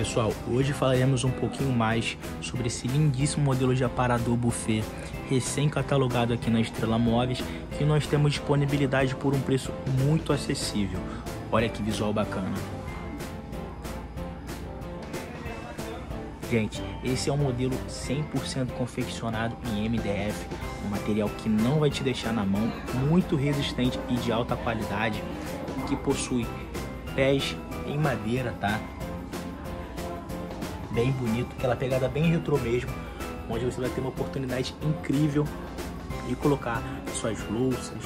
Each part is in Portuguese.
Pessoal, hoje falaremos um pouquinho mais sobre esse lindíssimo modelo de aparador buffet recém-catalogado aqui na Estrela Móveis que nós temos disponibilidade por um preço muito acessível. Olha que visual bacana. Gente, esse é um modelo 100% confeccionado em MDF, um material que não vai te deixar na mão, muito resistente e de alta qualidade, que possui pés em madeira, tá? Bem bonito, aquela pegada bem retrô mesmo, onde você vai ter uma oportunidade incrível de colocar suas louças,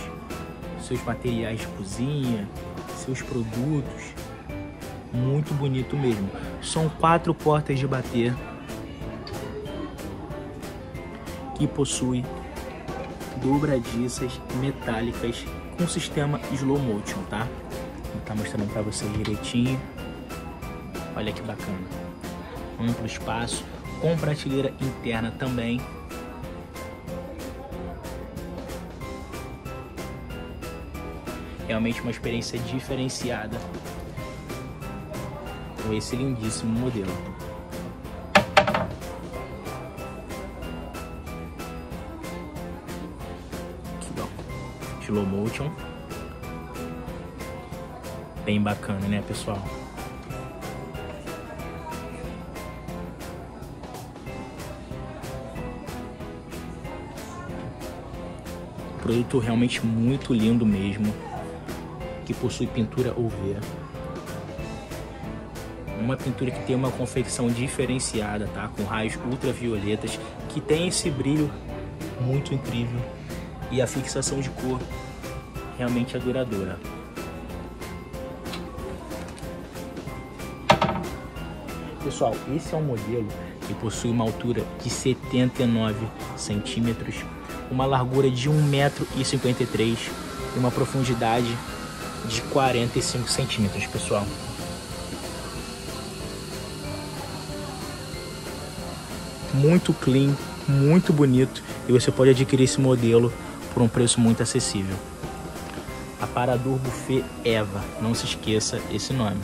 seus materiais de cozinha, seus produtos, muito bonito mesmo. São quatro portas de bater que possui dobradiças metálicas com sistema slow motion, tá? Vou estar mostrando para vocês direitinho. Olha que bacana. Amplo espaço, com prateleira interna também. Realmente uma experiência diferenciada com esse lindíssimo modelo. Slow motion. Bem bacana, né, pessoal? Produto realmente muito lindo mesmo, que possui pintura UV uma pintura que tem uma confecção diferenciada, tá? Com raios ultravioletas, que tem esse brilho muito incrível e a fixação de cor realmente é duradoura. Pessoal, esse é um modelo que possui uma altura de 79 centímetros, uma largura de 1,53m e uma profundidade de 45 centímetros, pessoal. muito clean, muito bonito e você pode adquirir esse modelo por um preço muito acessível. Aparador Buffet Eva, não se esqueça esse nome.